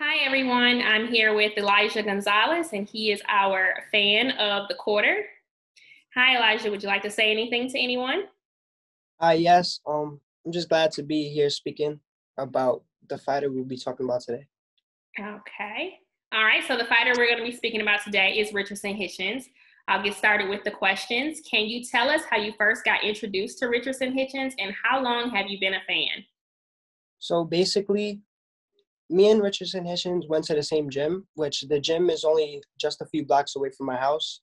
Hi, everyone. I'm here with Elijah Gonzalez, and he is our fan of the quarter. Hi, Elijah. Would you like to say anything to anyone? Uh, yes. Um, I'm just glad to be here speaking about the fighter we'll be talking about today. Okay. All right. So the fighter we're going to be speaking about today is Richardson Hitchens. I'll get started with the questions. Can you tell us how you first got introduced to Richardson Hitchens, and how long have you been a fan? So basically, me and Richardson Hitchens went to the same gym, which the gym is only just a few blocks away from my house.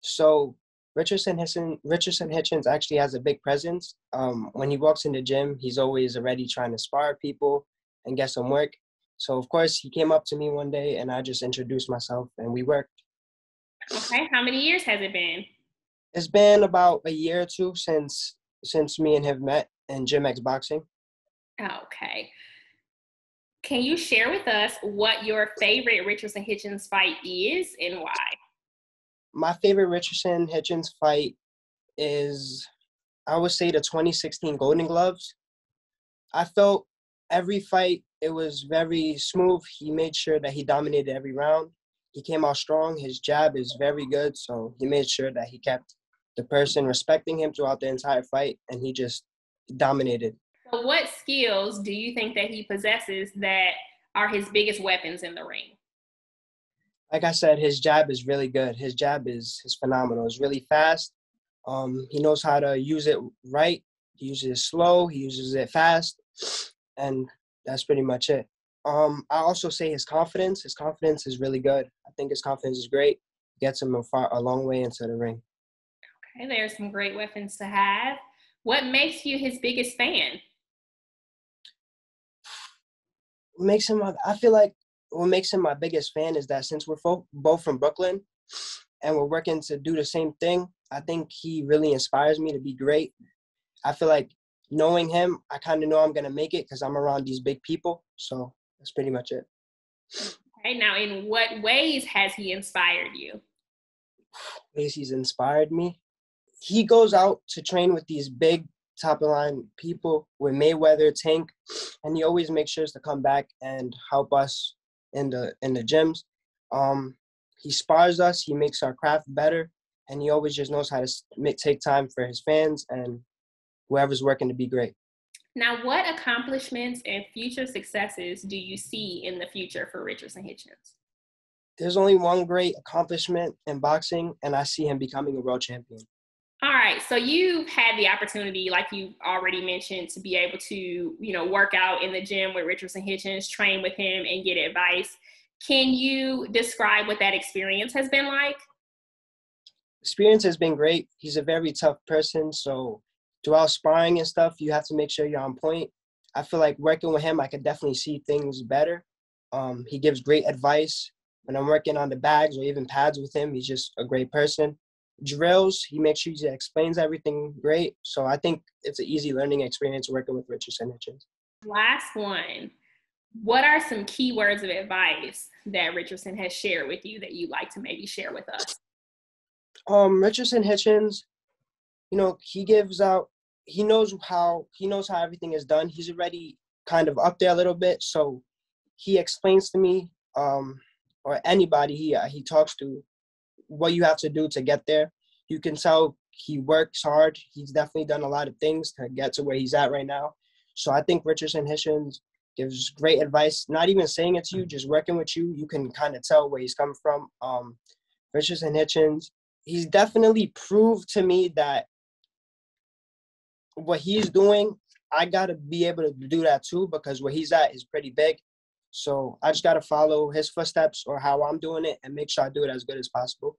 So Richardson Hitchens, Richardson Hitchens actually has a big presence. Um, when he walks in the gym, he's always already trying to spar people and get some work. So of course he came up to me one day and I just introduced myself and we worked. Okay, how many years has it been? It's been about a year or two since since me and him met in Gym X Boxing. Okay. Can you share with us what your favorite Richardson Hitchens fight is and why? My favorite Richardson Hitchens fight is, I would say, the 2016 Golden Gloves. I felt every fight it was very smooth. He made sure that he dominated every round. He came out strong. His jab is very good, so he made sure that he kept the person respecting him throughout the entire fight, and he just dominated. So, what skills do you think that he possesses that are his biggest weapons in the ring? Like I said, his jab is really good. His jab is is phenomenal. It's really fast. Um, he knows how to use it right. He uses it slow. He uses it fast, and that's pretty much it. Um, I also say his confidence. His confidence is really good. I think his confidence is great. Gets him a, far, a long way into the ring. Okay, there's some great weapons to have. What makes you his biggest fan? Makes him I feel like what makes him my biggest fan is that since we're both from Brooklyn and we're working to do the same thing, I think he really inspires me to be great. I feel like knowing him, I kind of know I'm gonna make it because I'm around these big people. So that's pretty much it. Okay, now in what ways has he inspired you? Ways he's inspired me. He goes out to train with these big top of line people with Mayweather, Tank, and he always makes sure to come back and help us in the in the gyms. Um, he spars us. He makes our craft better, and he always just knows how to make, take time for his fans and whoever's working to be great. Now, what accomplishments and future successes do you see in the future for Richardson Hitchens? There's only one great accomplishment in boxing, and I see him becoming a world champion. All right. So you've had the opportunity, like you already mentioned, to be able to, you know, work out in the gym with Richardson Hitchens, train with him, and get advice. Can you describe what that experience has been like? Experience has been great. He's a very tough person. So throughout sparring and stuff, you have to make sure you're on point. I feel like working with him, I could definitely see things better. Um, he gives great advice. When I'm working on the bags or even pads with him, he's just a great person drills. He makes sure he explains everything great. So I think it's an easy learning experience working with Richardson Hitchens. Last one. What are some key words of advice that Richardson has shared with you that you'd like to maybe share with us? Um, Richardson Hitchens, you know, he gives out. He knows how he knows how everything is done. He's already kind of up there a little bit, so he explains to me um, or anybody he uh, he talks to what you have to do to get there. You can tell he works hard. He's definitely done a lot of things to get to where he's at right now. So I think Richardson Hitchens gives great advice. Not even saying it to you, just working with you, you can kind of tell where he's coming from. Um, Richardson Hitchens, he's definitely proved to me that what he's doing, I gotta be able to do that too because where he's at is pretty big. So I just got to follow his footsteps or how I'm doing it and make sure I do it as good as possible.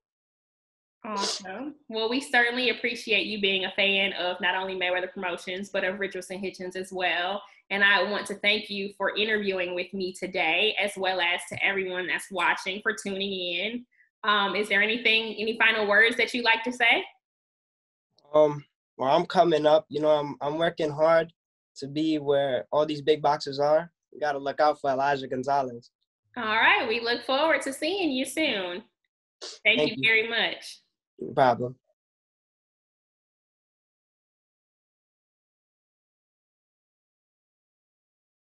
Awesome. Well, we certainly appreciate you being a fan of not only Mayweather Promotions, but of Richardson Hitchens as well. And I want to thank you for interviewing with me today, as well as to everyone that's watching for tuning in. Um, is there anything, any final words that you'd like to say? Um, well, I'm coming up. You know, I'm I'm working hard to be where all these big boxes are we got to look out for Elijah Gonzalez. All right. We look forward to seeing you soon. Thank, Thank you, you very much. Problem.